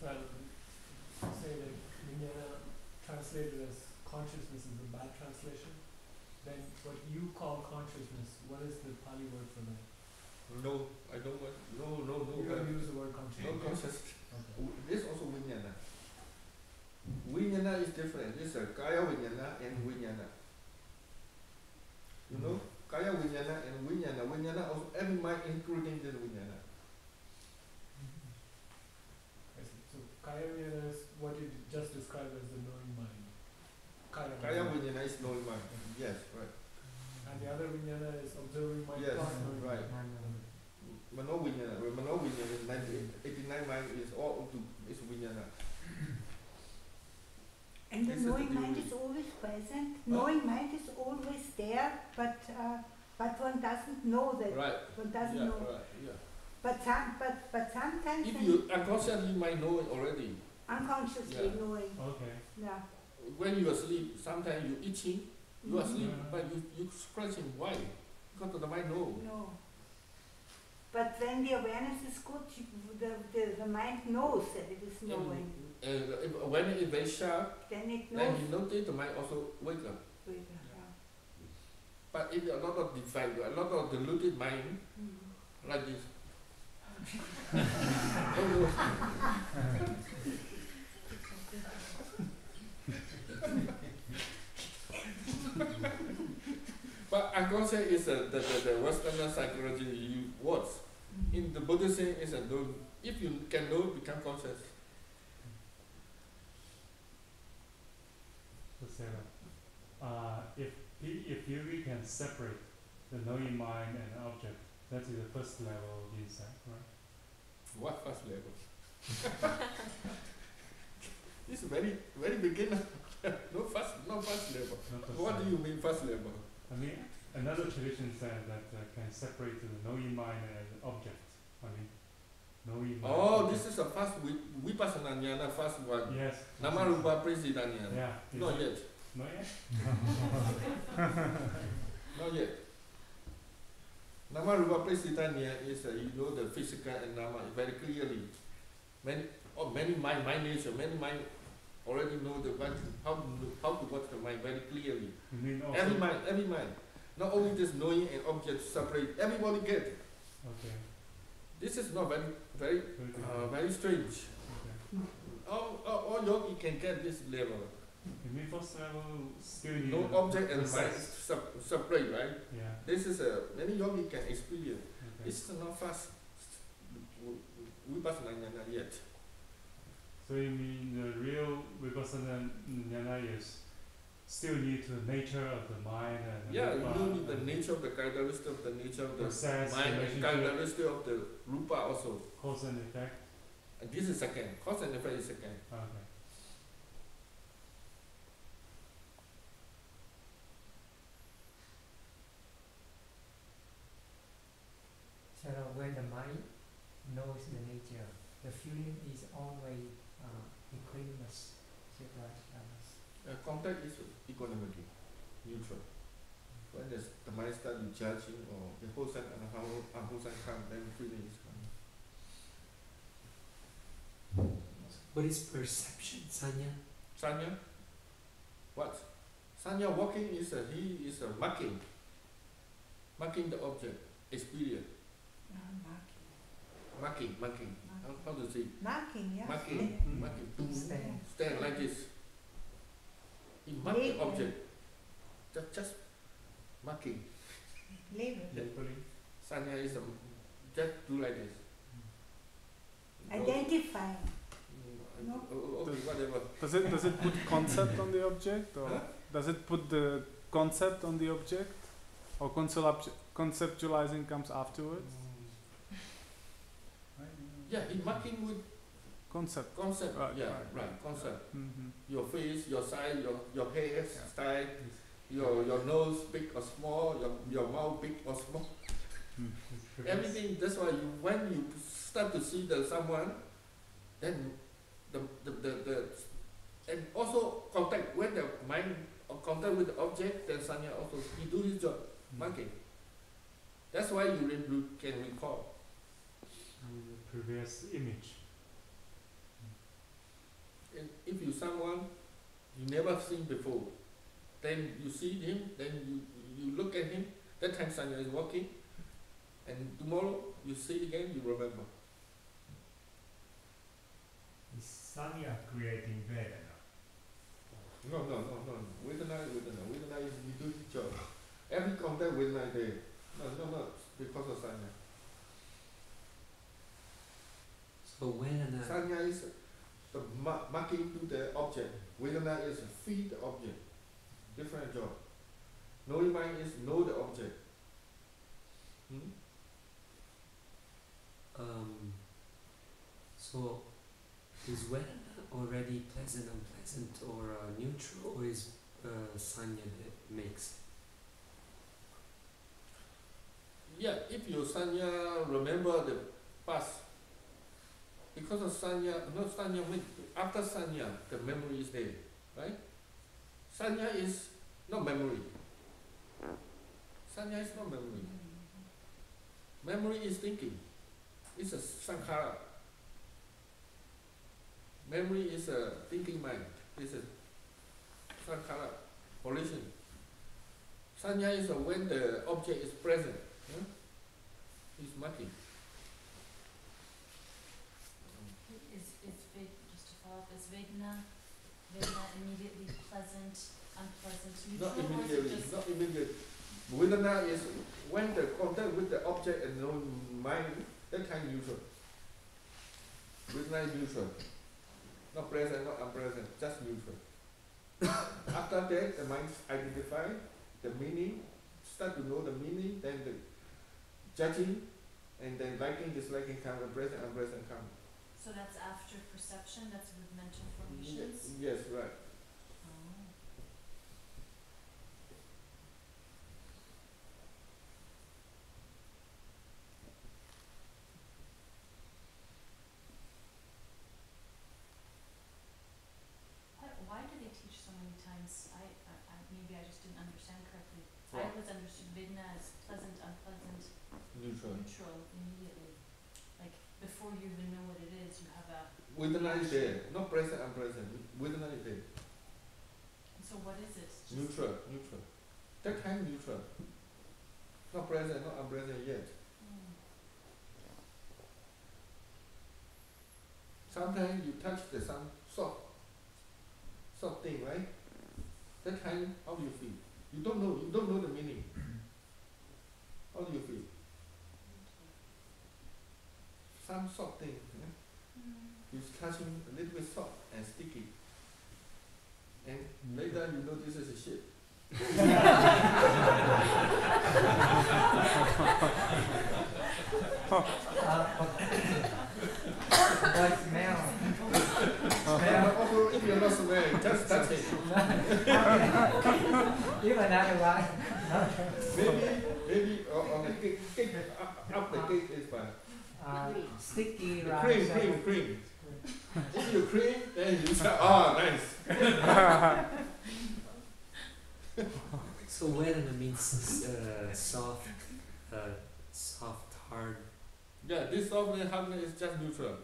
L: So I would say that vijnana translated as consciousness is a bad translation. Then what you call consciousness, what is the Pali word for that?
B: No, I don't want, no, no, no,
L: You don't use the word
B: no
L: consciousness.
B: conscious.
L: Okay.
B: W- This also vinyana. Vinyana is different. This is a kaya vinyana and vinyana. You know, kaya vinyana and vinyana. Vinyana also every mind including this
L: see. So kaya vijnana is what you just described as the knowing mind. Kaya,
B: Kaya
L: vijnana.
B: is knowing mind. Mm-hmm. Yes, right.
L: And the other vijnana is observing mind
B: Yes, right. Mano vinyana. Mano vinyana is 89 mind is all to is vinyana.
J: And the
B: This is the
J: knowing mind is always present.
B: Huh?
J: Knowing mind is always there, but uh, but one doesn't know that.
B: Right.
J: One doesn't
B: yeah,
J: know.
B: right. Yeah.
J: But some, but but sometimes
B: If you unconsciously might know it already.
J: unconsciously
B: Yeah.
J: knowing.
K: Okay.
J: Yeah.
B: When you are asleep, sometimes you itching, you are asleep,
K: Mhm.
B: but you you scratching. Why? Because the mind know.
J: No. But when the awareness is good, you, the, the, the mind knows that it is knowing.
B: And when it is very sharp,
J: Then it
B: then you notice the mind also wake up.
J: uh,
B: But if a lot of defect, a lot of diluted mind
J: mm.
B: like this. but unconscious is a, the, the, the Western psychology you words. In the Buddhism is a know. If you can know, become conscious.
K: So Sarah, uh, if if you can separate the knowing mind and object, that is the first level of insight, right?
B: What first level? this is very very beginner. no first no first level.
K: First
B: What do you mean first level?
K: I mean, another tradition said that uh, can separate the knowing mind and object. I mean, knowing.
B: Oh, this is a first vi- vipassana jnana first one.
K: Yes.
B: Nama rupa presidanya.
K: Yeah.
B: Not yet.
K: Not yet.
B: Not yet. Nama rupa presidanya is uh, you know the physical and nama very clearly. Many oh, many mind mind nature, many mind already know the what how to how to watch the mind very clearly.
K: You mean.
B: Every mind, every mind. Not only just knowing and object separate, everybody get. it.
K: Okay.
B: This is not very very
K: Very
B: uh, very strange.
K: okay.
B: All, all, all yogi can get this level.
K: Mean first level still
B: No object and mind separate, right?
K: Yeah.
B: This is a many yogi can experience.
K: Okay.
B: This is not fast. Vipassana jnana yet.
K: So you mean the real vipassana jnana is still need to the nature of the mind and the
B: Yeah, you
K: rupa
B: know the nature of the characteristic of the nature of the
K: process,
B: mind and
K: relationship,
B: characteristic of the rupa also.
K: cause and effect.
B: And this is second. Cause and effect is second.
K: Okay.
F: So when the mind knows the nature, the feeling is always uh, equanimous. Is it right? Uh,
B: contact is equanimity, neutral. When there's, the mind starts judging or the whole sense and how unwholesome come, then feeling is coming.
M: What is perception, Sanya?
B: Sanya, what? Sanya walking is a, he is a marking, marking the object, experience,
J: Uh, marking.
B: marking, marking. How, how to say?
J: Marking, yeah.
B: Marking,
D: Mm.
B: marking.
F: stand.
B: Stand like this. He mark the
J: Label.
B: object. Just, just marking.
J: Label.
K: Labeling.
B: Sanya is a, just do like this.
J: Identifying.
B: Mm,
J: No.
B: oh, Okay, whatever.
D: Does it does it put concept on the object or
B: Huh?
D: does it put the concept on the object or concept conceptualizing comes afterwards?
B: Yeah, he marking with
D: Concept.
B: concept.
D: Right,
B: yeah,
D: right,
B: right, concept.
D: hmm
B: Your face, your size, your your hair
D: Yeah.
B: style, your your nose big or small, your your mouth big or small. Everything. That's why you when you start to see the someone, then the the the, the and also contact when the mind or contact with the object, then Sanya also he do his job marking. That's why you, re- you can recall.
K: The previous image.
B: And if you someone you never seen before, then you see him, then you you look look at him, that time Sanya is walking, and tomorrow you see again, you remember.
K: Is Sanya creating Vedana?
B: No, no, no, no. Vedana, Vedana. Vedana is you do his job. Every contact Vedana is there. No, no, no, because of Sanya.
M: So Vedana,
B: Sanya is the ma- marking to the object. Vedana is feed the object. Different job. Knowing mind is know the object. Hmm?
M: um, so is Vedana already pleasant, unpleasant, or uh, neutral, or is uh, Sanya that makes?
B: Yeah, if you Sanya remember the past, because of Sanya, not Sanya, after Sanya, the memory is there, right? Sanya is not memory. Sanya is not memory. Memory is thinking. It's a sankhara. Memory is a thinking mind. It's a sankhara, volition. Sanya is when the object is present. Huh? It's marking.
I: Is, is Ved, just to follow up, is Vedana, Vedana immediately pleasant, unpleasant,
B: Not
I: neutral, or is it
B: immediately,
I: just?
B: not immediately. Vedana is when the contact with the object and no mind, that kind of neutral. Vedana is neutral. Not present, not unpresent, just neutral. After that, the mind identify the meaning, start to know the meaning, then the judging, and then liking, disliking come, and present, unpresent come.
I: So that's after perception, that's with mental formations?
B: yes, right.
I: Oh. Why, why do they teach so many times? I, I, I, maybe I just didn't understand correctly. I
B: What?
I: always understood Vedana as pleasant, unpleasant,
B: Neutral.
I: neutral immediately. Like, before you even know what it have a,
B: Vedana is there, not present, unpresent. Vedana is there.
I: so what is it? Just-
B: Neutral, neutral. That kind neutral. Not present, not unpresent yet.
I: Hmm.
B: Sometimes you touch the some soft, soft thing, right? That time, how do you feel? You don't know, you don't know the meaning. How do you feel? Some soft thing, yeah?
I: Hmm.
B: You're touching a little bit soft and sticky. And later you know this is a shit.
F: What smell?
B: And also, if you're not smelling, just touch it.
F: Even otherwise.
B: Maybe, maybe uh, on the cake, up, up the cake is fine.
F: Uh, sticky rice.
B: cream, cream, cream. If you cream, then you say, ah, nice.
M: So Vedana means uh, soft, uh, soft, hard.
B: Yeah, this softness, hardness is just neutral.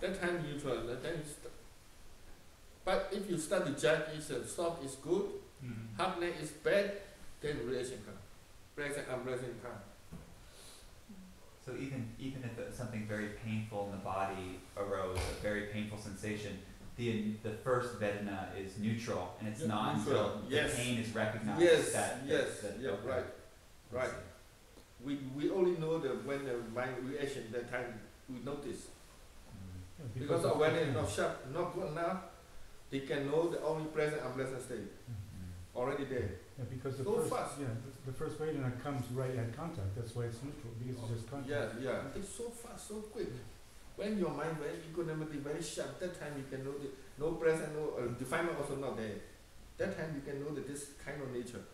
B: That time neutral, that time is. But if you start to judge, is uh, soft is good,
K: Mm-hmm.
B: hardness is bad, then relation come. Present, unpleasant come.
H: So even even if something very painful in the body arose, a very painful sensation, the the first Vedana is neutral and it's
B: Yeah,
H: not
B: neutral,
H: until
B: yes.
H: the pain is recognized
B: Yes,
H: that, that,
B: yes,
H: that
B: yeah,
H: okay,
B: right, right. We, we only know the when the mind reaction that time we notice.
H: Mm.
K: Yeah,
B: Because
K: of
B: awareness
K: the-
B: not sharp, not good enough, they can know the only present and unpleasant state
H: Mm.
B: already there.
L: Yeah, because the
B: So
L: first,
B: fast.
L: yeah, the, the first Vedana comes right at contact, that's why it's neutral, because it's just contact.
B: Yeah, yeah. It's so fast, so quick. When your mind very economically very sharp, that time you can know the no present, no uh, definement also not there. That time you can know that this kind of nature.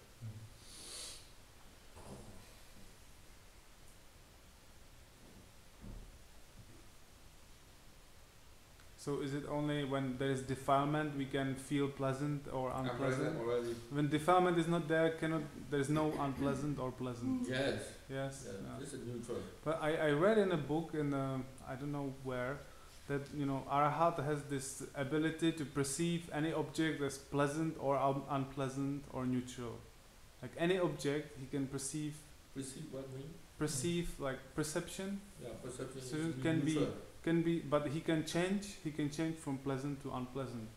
D: So is it only when there is defilement we can feel pleasant or unpleasant?
B: already.
D: When defilement is not there, cannot there is no unpleasant or pleasant.
B: Yes.
D: Yes.
B: Yeah.
D: yeah.
B: This is neutral.
D: But I, I read in a book in uh, I don't know where that you know Arahat has this ability to perceive any object as pleasant or un- unpleasant or neutral. like any object he can perceive
B: Perceive what mean?
D: perceive like perception
B: Yeah, perception
D: So
B: is
D: it can be-
B: neutral.
D: Can be but he can change he can change from pleasant to unpleasant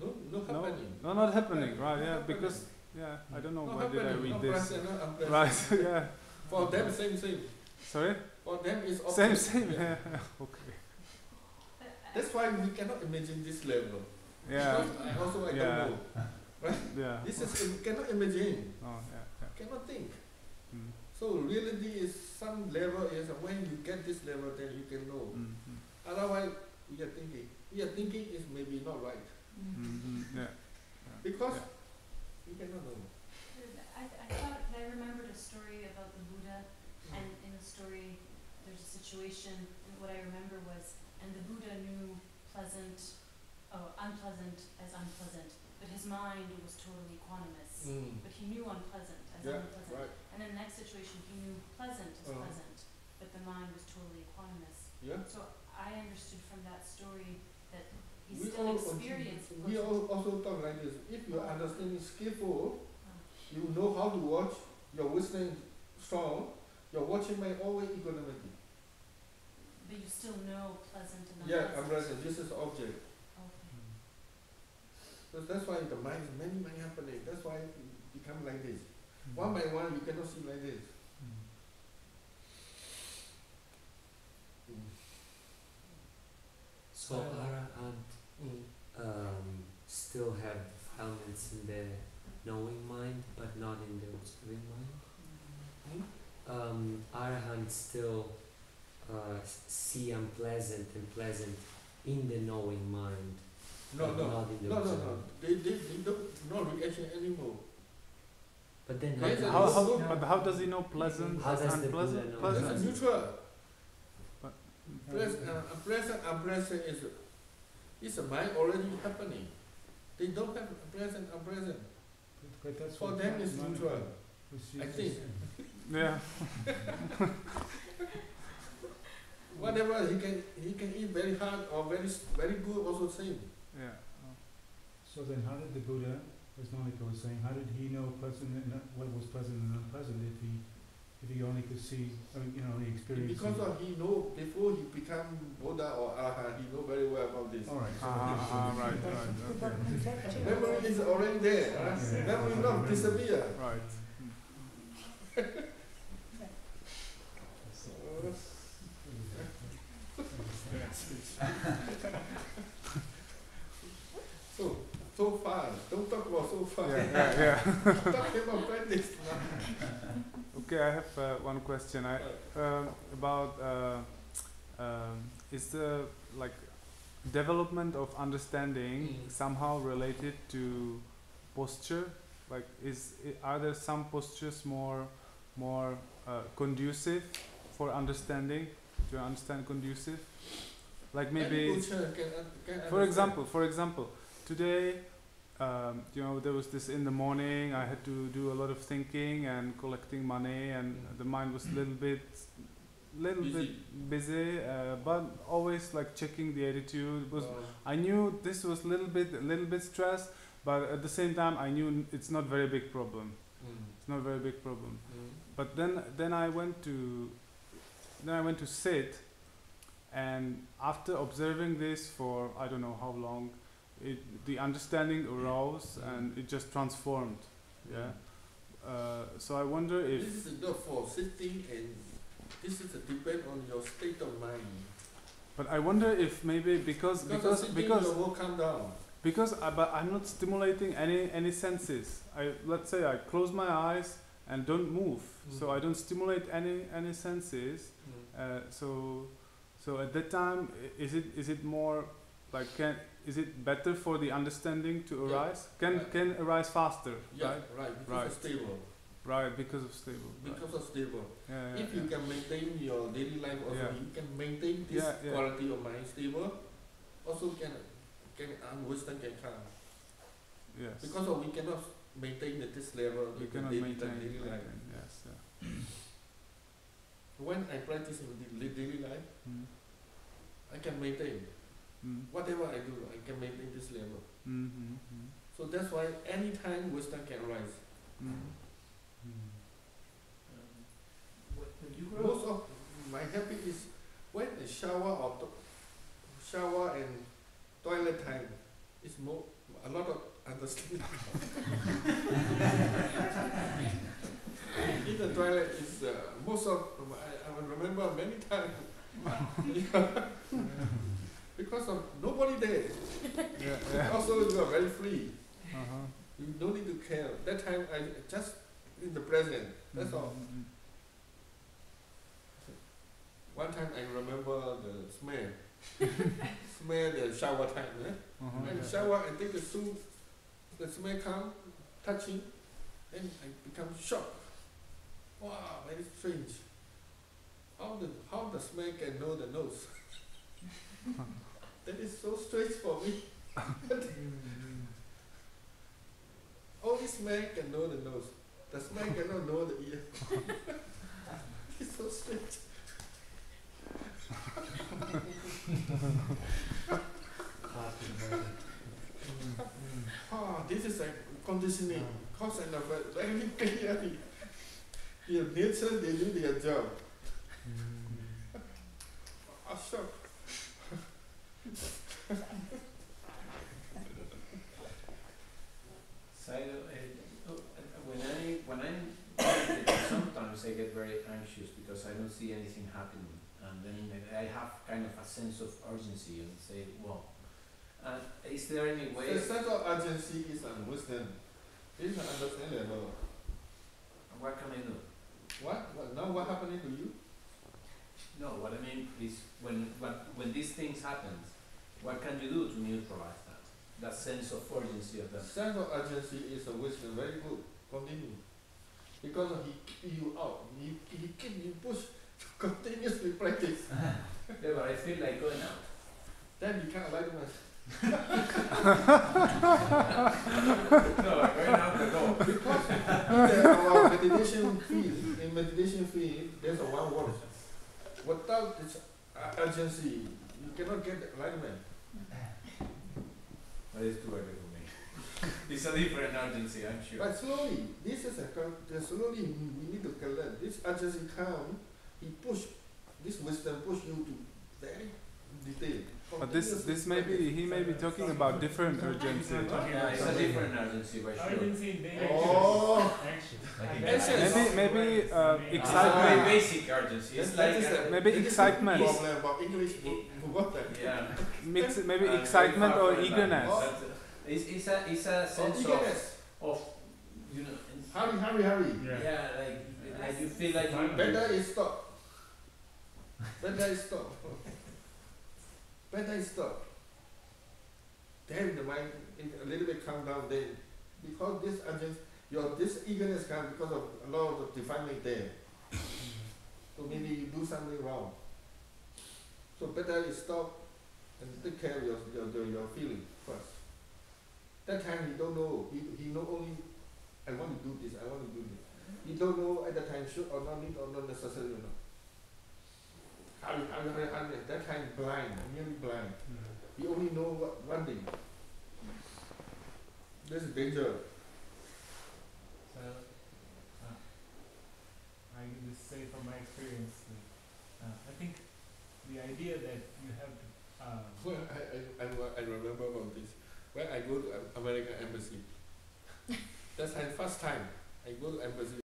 B: No, no
D: no
B: happening.
D: no not happening right
B: not
D: yeah
B: happening.
D: because yeah i don't know
B: No
D: why did i read
B: not
D: this
B: present,
D: right yeah
B: For them, same, same.
D: sorry
B: For them, it's
D: same
B: opposite.
D: same
B: Yeah.
D: yeah okay
B: That's why we cannot imagine this level.
D: yeah
B: Because also I
D: Yeah.
B: don't know. Right?
D: yeah
B: This is we cannot imagine.
D: oh yeah yeah
B: Cannot think.
D: mm.
B: So reality is some level is when you get this level then you can know.
D: Mm, mm,
B: Otherwise we are thinking. We are thinking is maybe not right.
D: mm, yeah
B: Because
D: Yeah.
B: you cannot know.
N: I, I thought I remembered a story about the Buddha, and in the story, there's a situation, and what I remember was, and the Buddha knew pleasant, oh, unpleasant as unpleasant, but his mind was totally equanimous.
B: Mm.
N: But he knew unpleasant as
B: Yeah,
N: unpleasant.
B: right.
N: And in the next situation, he knew pleasant as
B: Uh-huh.
N: pleasant, but the mind was totally equanimous.
B: Yeah.
N: So I understood from that story that he
B: We
N: still experienced
B: we
N: pleasant.
B: all also talk like this. If your understanding is skillful,
N: Uh,
B: you know how to watch, your wisdom strong, your watching may always equanimity.
N: But you still know pleasant and
B: Yeah,
N: unpleasant.
B: I'm right. This is object.
N: Okay.
B: So that's why the mind, many mind happening. That's why it become like this.
D: Mm.
B: One by one, you cannot see like this.
M: So Arahant
B: Mm.
M: um, still have defilements in the knowing mind, but not in the observing mind. Um, Arahant still uh, see unpleasant and pleasant in the knowing mind,
B: No, no,
M: not in the
B: no, no, no. They, they, they don't, no reaction anymore.
M: But then how,
D: how, how but how does he know pleasant
M: How does
D: unpleasant
M: Buddha know
D: pleasant
B: a neutral.
D: But-
B: Pleasant, uh, unpleasant, unpleasant is, is a mind already happening. They don't have pleasant, unpleasant.
C: But, but that's
B: For them it's
C: Monica
B: neutral. I think.
D: yeah
B: Whatever he can, he can eat very hard or very, very good also same.
D: yeah.
C: So then how did the Buddha, as Monica was saying, how did he know pleasant and what was pleasant and unpleasant if he, if he only could see, I mean, you know, only experienced?
B: Because of he know, before he become Buddha or Arahant, he know very well about this.
C: All right. so
D: Ah, ah, right right okay
B: Memory is already there. huh?
C: Yeah.
B: Memory not disappear.
D: right
B: So, so far, don't talk about so far.
D: yeah yeah yeah
B: talk about practice now.
D: Okay, I have uh, one question. I um, about uh, um, is the like development of understanding
B: Mm.
D: somehow related to posture? Like, is are there some postures more more uh, conducive for understanding? Do you understand conducive? Like maybe,
B: Any can, can
D: for example, for example, today, um, you know, there was this in the morning. I had to do a lot of thinking and collecting money, and
B: Mm.
D: the mind was a little bit, little
B: Busy.
D: bit busy, uh, but always like checking the attitude. It was I knew this was a little bit, a little bit stressed, but at the same time, I knew it's not very big problem.
B: mm,
D: It's not a very big problem.
B: mm,
D: But then, then I went to, then I went to sit, and after observing this for I don't know how long, it the understanding arose
B: Mm.
D: and it just transformed.
B: mm.
D: Yeah. Uh, so I wonder if,
B: This is not for sitting and this is a depend on your state of mind.
D: but I wonder if maybe because
B: Because,
D: because because
B: will calm down.
D: because I, but I'm not stimulating any any senses. I let's say I close my eyes and don't move, so
B: Mm.
D: I don't stimulate any any senses. Uh, so, so at that time, is it is it more like can is it better for the understanding to
B: Yeah.
D: arise? Can
B: Right.
D: can arise faster,
B: Yeah,
D: right?
B: right. Because
D: Right.
B: of stable.
D: Right, because of stable. right.
B: Because of stable.
D: Yeah, yeah,
B: if you can maintain your daily life also,
D: Yeah.
B: you can maintain this
D: Yeah, yeah.
B: quality of mind stable. Also can can um, wisdom can come.
D: yes.
B: Because of we cannot maintain at this level the
D: cannot
B: daily,
D: maintain,
B: daily life.
D: maintain. Yes. Yeah.
B: When I practice in the daily life,
D: Mm.
B: I can maintain.
D: Mm.
B: Whatever I do, I can maintain this level.
D: Mm-hmm.
B: So that's why anytime wisdom can rise.
D: Mm.
L: you grow
B: most of my happy is when the shower or to- shower and toilet time. is more a lot of understanding. In the toilet is uh, most of I, I remember many times. because of nobody there.
D: Yeah, yeah.
B: Also you are very free.
D: Uh-huh.
B: You don't need to care. That time I just in the present. That's all.
D: Mhm.
B: One time I remember the smell. smell the shower time, eh?
D: Uh-huh.
B: When shower I take the soup, the smell come, touching, then I become shocked. Wow, very strange. How the how the smell can know the nose? that is so strange for me. Only smell can know the nose. The smell cannot know the ear. it's so strange. Ah, this is a conditioning. Cause and effect very clearly. Your nature they do their job. Ah, shock.
A: So I, I, uh, when I when I'm sometimes I get very anxious because I don't see anything happening, and then I have kind of a sense of urgency and say, well, uh, is there any way?
B: The sense of urgency is an wisdom. It's an understanding about
A: What can I do?
B: what, what now what happening to you?
A: No, what I mean is when what, when these things happen, what can you do to neutralize that? That sense of urgency of
B: The
A: that.
B: sense of urgency is a wisdom, very good. Continue. Because he keep you out, he, he keep you push to continuously practice.
A: Yeah, but I feel like going out.
B: Then you can't like much.
A: no, going out the door.
B: Because in the, our meditation field, in meditation field, there's a one word. Without this urgency, you cannot get the enlightenment.
A: But it's too early for me. it's a different urgency, I'm sure.
B: But slowly, this is a slowly we, we need to collect. This urgency come, he push, this wisdom push you to very detail.
D: But this this may be he may be talking about different urgency.
A: Yeah, it's a different urgency, by sure.
L: urgency
B: Oh.
L: anxious.
B: Anxious.
D: Maybe maybe uh,
A: It's a very
D: excitement.
A: basic urgency. It's like
B: that is
A: uh,
D: Maybe
B: that is the
D: excitement.
B: Problem about English, forgot that.
A: yeah.
D: Mix maybe
A: Uh,
D: excitement or
A: far from that.
D: eagerness.
A: Uh, It's, it's a it's a
B: Oh,
A: sense of, of you know
B: Hurry, hurry, hurry.
A: yeah, like like you feel like you
B: Better is stop. Better is stop. Better stop. Then the mind a little bit calm down then. Because this urgent, your this eagerness comes because of a lot of defilement there. So maybe you do something wrong. So better you stop and take care of your your, your, your feeling first. That time he don't know. He, he know only I want to do this, I want to do this. He don't know at the time should or not need or not necessary or not. Hurry, hurry, hurry. At that time blind, nearly blind. You only know what, one thing. This is danger.
L: So, uh, I can just say from my experience, that, uh, I think the idea that you have to, uh,
B: Well, I, I, I, I remember about this. When I go to Am- American embassy, that's my first time. I go to embassy